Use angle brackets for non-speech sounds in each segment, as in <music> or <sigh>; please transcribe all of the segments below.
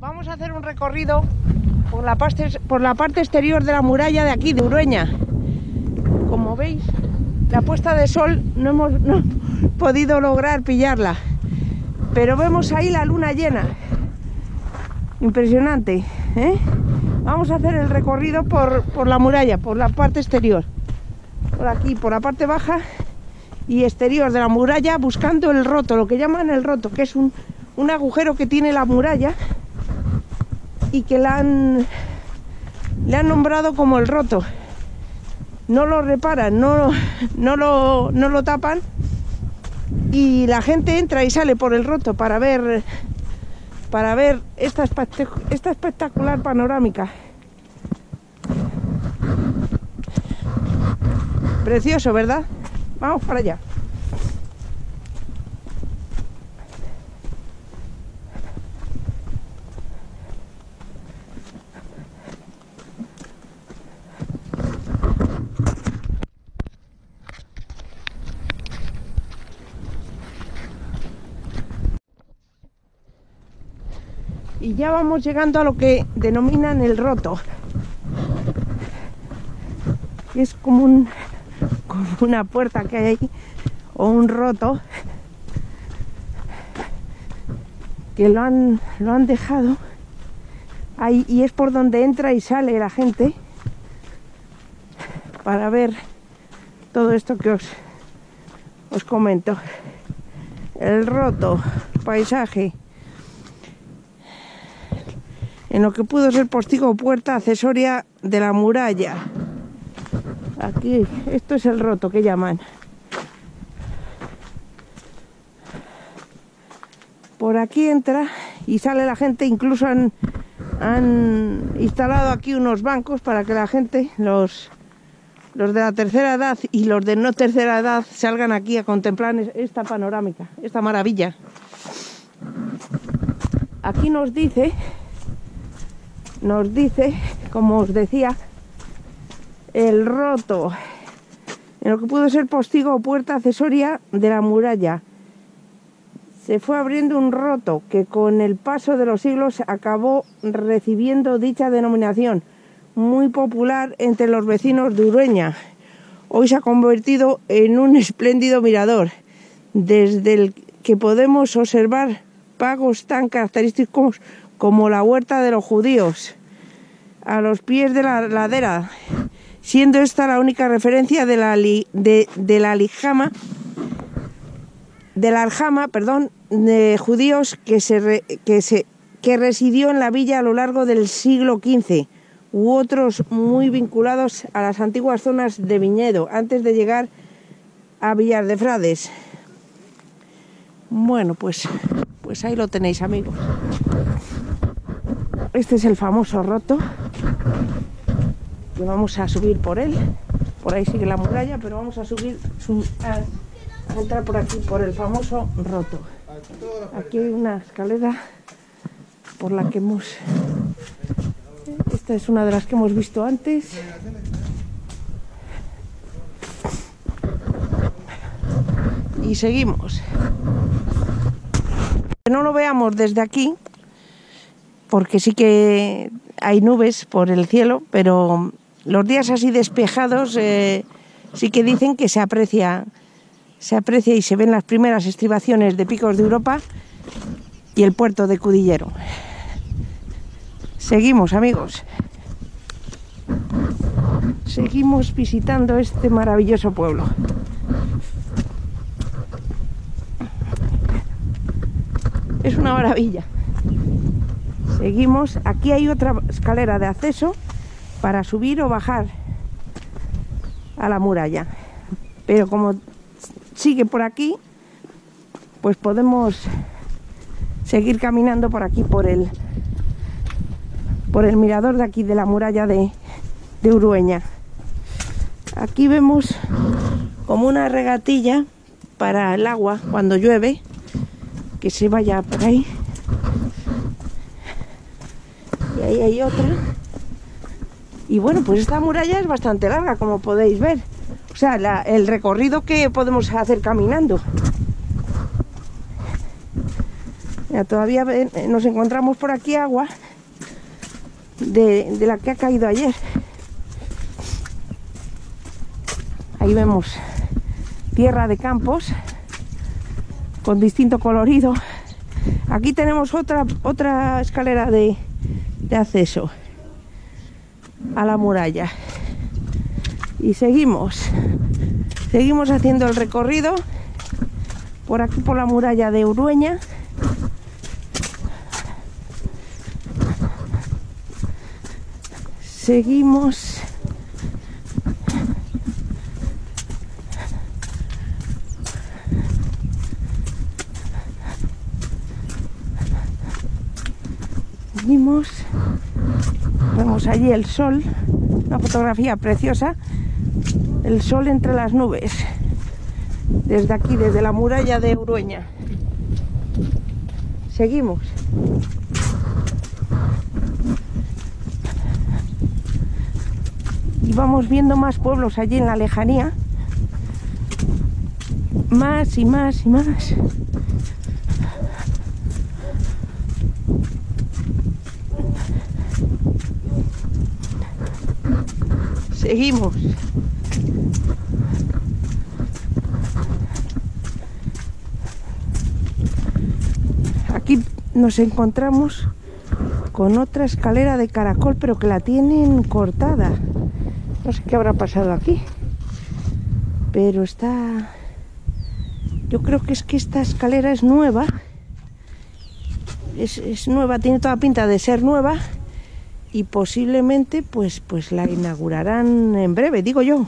Vamos a hacer un recorrido por la, parte, por la parte exterior de la muralla de aquí, de Urueña. Como veis, la puesta de sol no hemos no podido lograr pillarla, pero vemos ahí la luna llena. Impresionante. ¿eh? Vamos a hacer el recorrido por, por la muralla, por la parte exterior. Por aquí, por la parte baja y exterior de la muralla, buscando el roto, lo que llaman el roto, que es un, un agujero que tiene la muralla y que la han, le han nombrado como el roto. No lo reparan, no, no, lo, no lo tapan y la gente entra y sale por el roto para ver para ver esta, esta espectacular panorámica. Precioso, ¿verdad? Vamos para allá. Y ya vamos llegando a lo que denominan el roto. Es como, un, como una puerta que hay ahí, o un roto, que lo han, lo han dejado ahí y es por donde entra y sale la gente para ver todo esto que os, os comento. El roto, paisaje en lo que pudo ser postigo o puerta accesoria de la muralla. Aquí, esto es el roto que llaman. Por aquí entra y sale la gente, incluso han, han instalado aquí unos bancos para que la gente, los, los de la tercera edad y los de no tercera edad, salgan aquí a contemplar esta panorámica, esta maravilla. Aquí nos dice nos dice, como os decía, el roto, en lo que pudo ser postigo o puerta accesoria de la muralla. Se fue abriendo un roto que con el paso de los siglos acabó recibiendo dicha denominación, muy popular entre los vecinos de Urueña. Hoy se ha convertido en un espléndido mirador, desde el que podemos observar pagos tan característicos como la huerta de los judíos, a los pies de la ladera, siendo esta la única referencia de la, de, la aljama, de la aljama, perdón, de judíos que, se, que, se, que residió en la villa a lo largo del siglo XV, u otros muy vinculados a las antiguas zonas de viñedo, antes de llegar a Villar de Frades. Bueno, pues, pues ahí lo tenéis, amigos. Este es el famoso roto. Y vamos a subir por él. Por ahí sigue la muralla, pero vamos a subir a, entrar por aquí, por el famoso roto. Aquí hay una escalera por la que hemos. Esta es una de las que hemos visto antes. Y seguimos. No lo veamos desde aquí, porque sí que hay nubes por el cielo, pero los días así despejados eh, sí que dicen que se aprecia, se aprecia y se ven las primeras estribaciones de picos de Europa y el puerto de Cudillero. Seguimos, amigos. Seguimos visitando este maravilloso pueblo. Es una maravilla. Seguimos, aquí hay otra escalera de acceso para subir o bajar a la muralla. Pero como sigue por aquí, pues podemos seguir caminando por aquí, por el, por el mirador de aquí de la muralla de, de Urueña. Aquí vemos como una regatilla para el agua cuando llueve, se vaya por ahí y ahí hay otra. Y bueno, pues esta muralla es bastante larga, como podéis ver. O sea, el recorrido que podemos hacer caminando. todavía nos encontramos por aquí agua de la que ha caído ayer. Ahí vemos tierra de campos con distinto colorido. Aquí tenemos otra, otra escalera de, de acceso a la muralla. Y seguimos, seguimos haciendo el recorrido por aquí por la muralla de Urueña. Seguimos Seguimos. Vemos allí el sol, una fotografía preciosa. El sol entre las nubes desde aquí, desde la muralla de Urueña. Seguimos. Y vamos viendo más pueblos allí en la lejanía. Más y más y más. Seguimos. Aquí nos encontramos con otra escalera de caracol, pero que la tienen cortada. No sé qué habrá pasado aquí. Pero está... Yo creo que es que esta escalera es nueva. Es, es nueva, tiene toda pinta de ser nueva. Y posiblemente pues, pues la inaugurarán en breve, digo yo.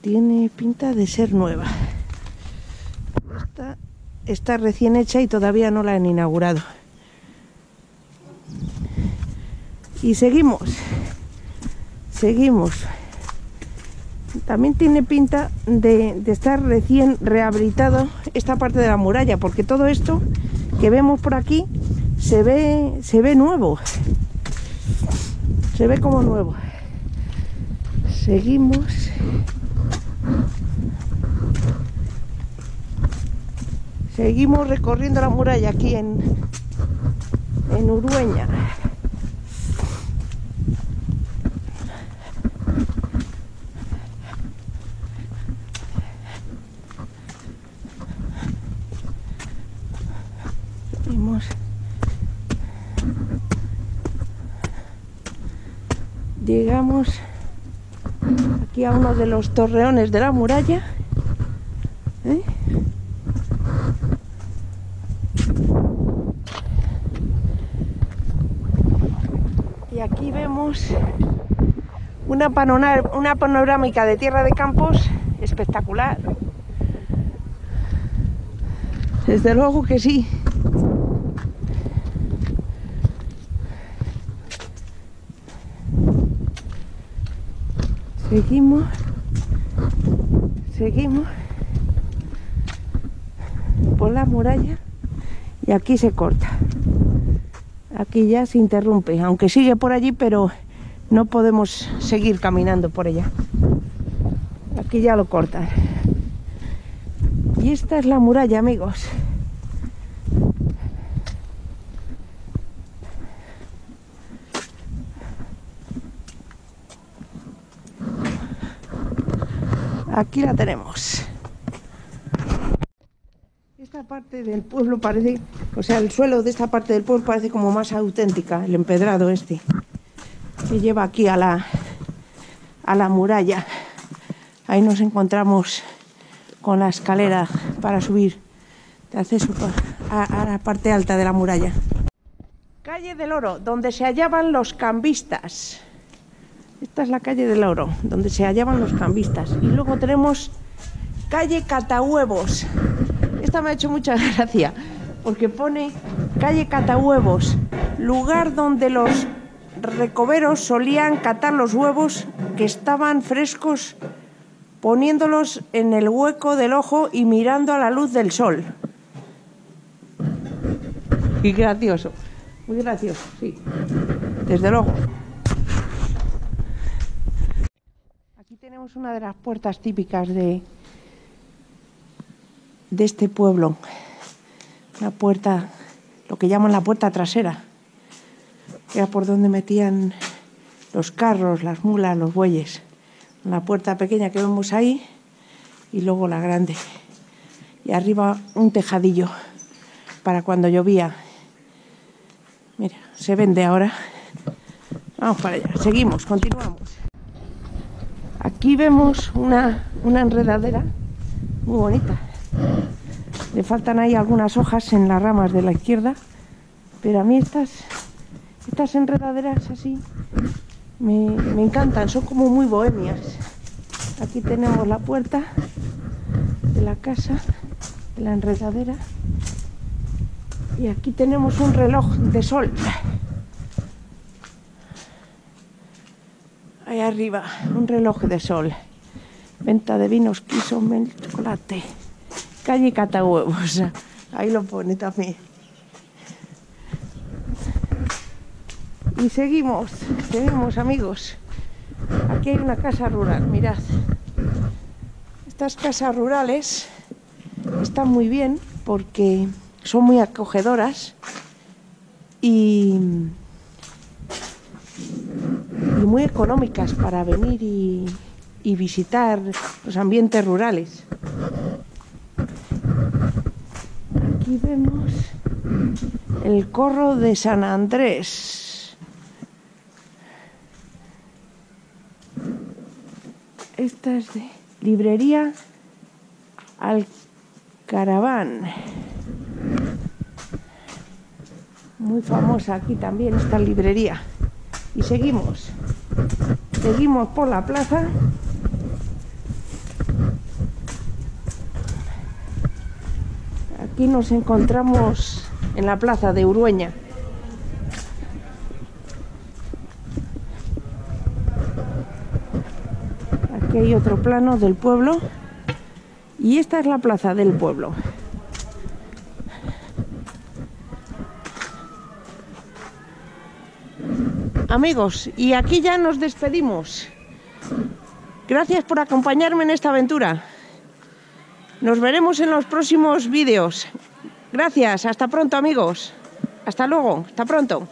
Tiene pinta de ser nueva está recién hecha y todavía no la han inaugurado. Y seguimos, seguimos. También tiene pinta de, estar recién rehabilitado esta parte de la muralla, porque todo esto que vemos por aquí se ve, se ve nuevo. Se ve como nuevo. Seguimos. Seguimos recorriendo la muralla aquí en, en Urueña. Seguimos. Llegamos aquí a uno de los torreones de la muralla. ¿eh? una, una panorámica de tierra de campos espectacular. Desde luego que sí. Seguimos. Seguimos por la muralla y aquí se corta. Aquí ya se interrumpe, aunque sigue por allí, pero no podemos seguir caminando por ella. Aquí ya lo cortan. Y esta es la muralla, amigos. Aquí la tenemos. Esta parte del pueblo parece, o sea, el suelo de esta parte del pueblo parece como más auténtica, el empedrado este que lleva aquí a la, a la muralla. Ahí nos encontramos con la escalera para subir de acceso a, la parte alta de la muralla. Calle del Oro, donde se hallaban los cambistas. Esta es la calle del Oro, donde se hallaban los cambistas. Y luego tenemos calle Catahuevos. Esta me ha hecho mucha <laughs> gracia, porque pone calle Catahuevos, lugar donde los recoveros solían catar los huevos que estaban frescos poniéndolos en el hueco del ojo y mirando a la luz del sol. Y gracioso, muy gracioso, sí, desde luego. Tenemos una de las puertas típicas de, de este pueblo, una puerta lo que llaman la puerta trasera, era por donde metían los carros, las mulas, los bueyes. La puerta pequeña que vemos ahí y luego la grande. Y arriba un tejadillo para cuando llovía. Mira, se vende ahora. Vamos para allá, seguimos, continuamos. Aquí vemos una, una enredadera muy bonita. Le faltan ahí algunas hojas en las ramas de la izquierda, pero a mí estas, estas enredaderas así me, me encantan, son como muy bohemias. Aquí tenemos la puerta de la casa, de la enredadera. Y aquí tenemos un reloj de sol. Arriba, un reloj de sol. Venta de vinos, quiso, mel, chocolate. Calle Catahuevos. Ahí lo pone también. Y seguimos, seguimos amigos. Aquí hay una casa rural, mirad. Estas casas rurales están muy bien porque son muy acogedoras y, y muy económicas para venir y, visitar los ambientes rurales. Aquí vemos el corro de San Andrés. Esta es de librería Alcaraván. Muy famosa aquí también esta librería. Y seguimos. Seguimos por la plaza. Aquí nos encontramos en la plaza de Urueña. Aquí hay otro plano del pueblo. Y esta es la plaza del pueblo. Amigos, y aquí ya nos despedimos. Gracias por acompañarme en esta aventura. Nos veremos en los próximos vídeos. Gracias, hasta pronto amigos. Hasta luego, hasta pronto.